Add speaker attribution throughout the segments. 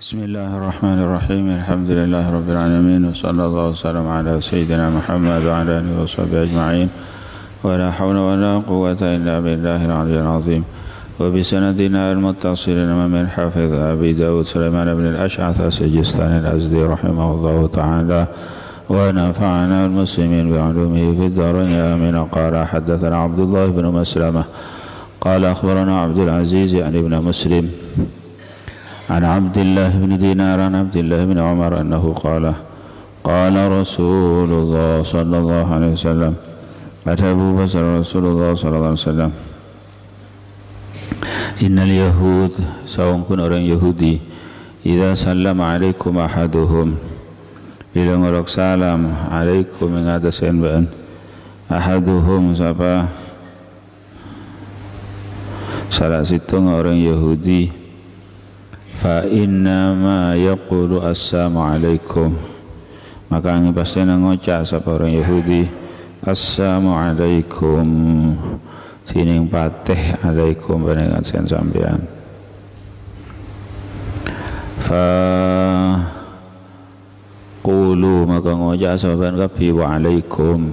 Speaker 1: بسم الله الرحمن الرحيم الحمد لله رب العالمين وصلى الله وسلم على سيدنا محمد وعلى اله وصحبه اجمعين ولا حول ولا قوة إلا بالله العلي العظيم وبسندنا المتصل من حافظ أبي داود سليمان بن الأشعث السجستاني الأزدي رحمه الله تعالى ونفعنا المسلمين بعلومه في الدارين آمين قال حدثنا عبد الله بن مسلمة قال أخبرنا عبد العزيز يعني ابن مسلم عن عبد الله بن دينار عن عبد الله بن عمر أنه قال قال رسول الله صلى الله عليه وسلم أتى أبو بكر رسول الله صلى الله عليه وسلم. إن اليهود سواء كن orang Yahudi إذا سلم عليكم أحدهم ngorok salam alaikum ing atas baan ahaduhum sapa salah situng orang Yahudi ma yaqulu assalamu alaikum. Maka ang pasti nangoca sapa orang Yahudi. Assalamu alaikum. Sining patih alaikum panengan sampean fa Qulu maka ngojak sahabat kapi wa alaikum.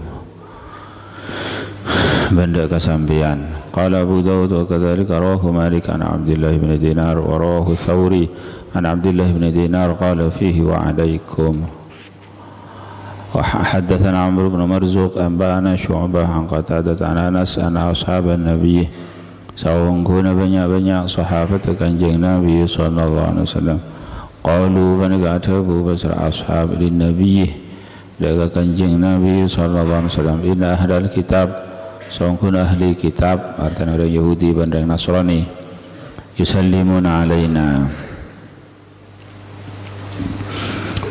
Speaker 1: Benda kesambian قال أبو داود وكذلك رواه مالك عن عبد الله بن دينار ورواه الثوري عن عبد الله بن دينار قال فيه وعليكم. وحدثنا عمرو بن مرزوق أنبأنا شعبة عن قتادة عن أنس أن أصحاب النبي سواء كنا بنيا بنيا صحابة كان النبي صلى الله عليه وسلم قالوا بني أبو بسر أصحاب للنبي لذا كان النبي صلى الله عليه وسلم. إن أهل الكتاب Songkun ahli kitab Artinya orang Yahudi bandang Nasrani Yusallimuna alaina.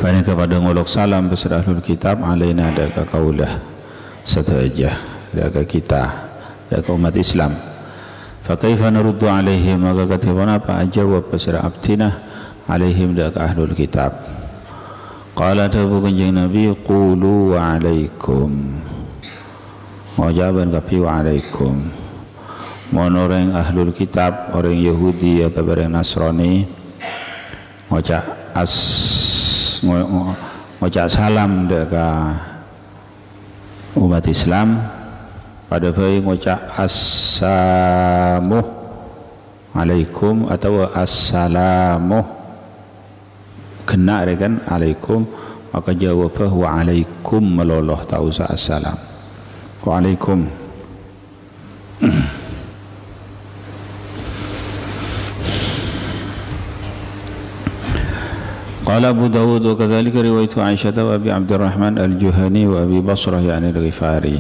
Speaker 1: Bani kepada nguluk salam Beserta ahlul kitab Alaina daga kaulah Setaja Daga kita Daga umat Islam. Fakaifa naruddu alaihim? Maka kata apa Ajawab beserta abtinah alaihim dak ahlul kitab? Qala tabu kanjeng nabi qulu alaikum wajaban kapi wa alaikum. Mon orang ahlul kitab orang yahudi atau orang nasrani ngoca as ngoca salam dak umat islam. Pada bayi ngoca assalamu alaikum atau assalamu kena dia kan alaikum. Maka jawab wa alaikum meloloh tak assalam وعليكم. قال أبو داود وكذلك روايت عائشة وأبي عبد الرحمن الجهني وأبي بصرة يعني الغفاري.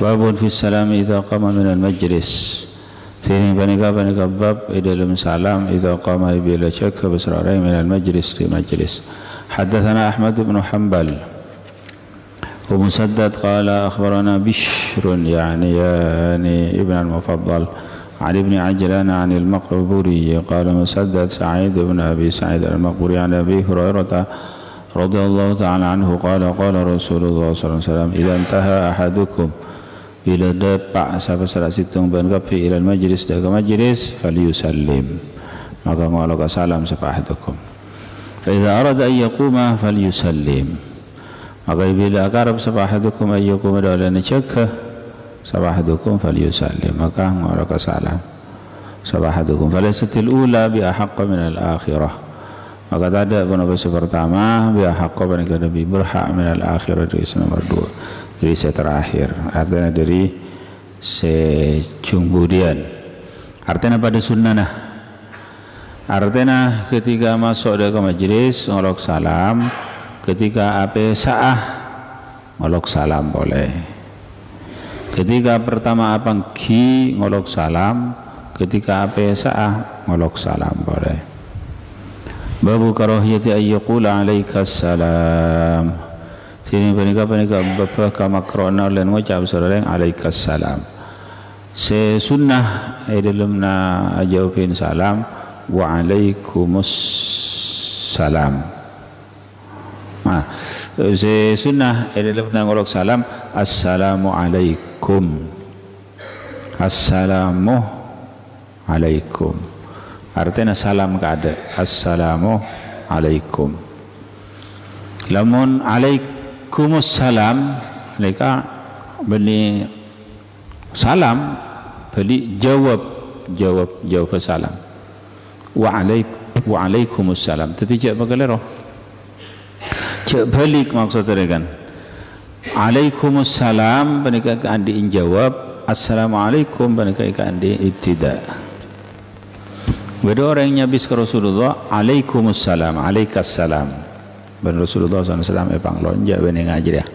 Speaker 1: باب في السلام إذا قام من المجلس. تيني بني بني قباب إذا لم سلام إذا قام إبي لشك بسرارين من المجلس في مجلس. حدثنا أحمد بن حنبل. ومسدد قال أخبرنا بشر يعني يعني ابن المفضل عن ابن عجلان عن المقبوري قال مسدد سعيد بن أبي سعيد المقبوري عن أبي هريرة رضي الله تعالى عنه قال قال رسول الله صلى الله عليه وسلم إذا انتهى أحدكم bila dapat siapa salat situng ban kafi ila majlis dah ke majlis falyusallim maka ngalok salam fa idza arada ay yaquma falyusallim maka bila akarab sapahatukum ay yaquma dawla necaka sapahatukum falyusallim maka ngalok salam. Sapahatukum falaysatil ula bi ahqqa min al akhirah. Maka tak ada pun apa pertama bi ahqqa min lebih berhak min al akhirah itu nomor dua dari saya terakhir. Artinya dari secumbudian artinya pada sunnah artinya ketika masuk ke majlis ngolok salam ketika apa sa'ah ngolok salam boleh ketika pertama apa ki ngolok salam ketika apa sa'ah ngolok salam boleh babu karahiyati ayyukula alaikas salam Sini panika panika bapa kama krona len ngucap sareng alaikas salam. Se sunnah ai dalam na ajawin salam wa alaikumus salam. Ha. Se sunnah dalam na ngolok salam assalamu alaikum. Assalamu alaikum. artinya salam ka ada assalamu alaikum lamun alaikumus salam mereka beni salam beli jawab jawab jawab salam wa alaik wa alaikumus salam tetapi cak balik maksudnya kan. Alaikumus salam mereka andi jawab? Assalamualaikum mereka andi ibtida Beda orang yang nyabis ke Rasulullah Alaikumussalam Alaikassalam. Ben Rasulullah SAW Epang lonjak Bini ngaji dia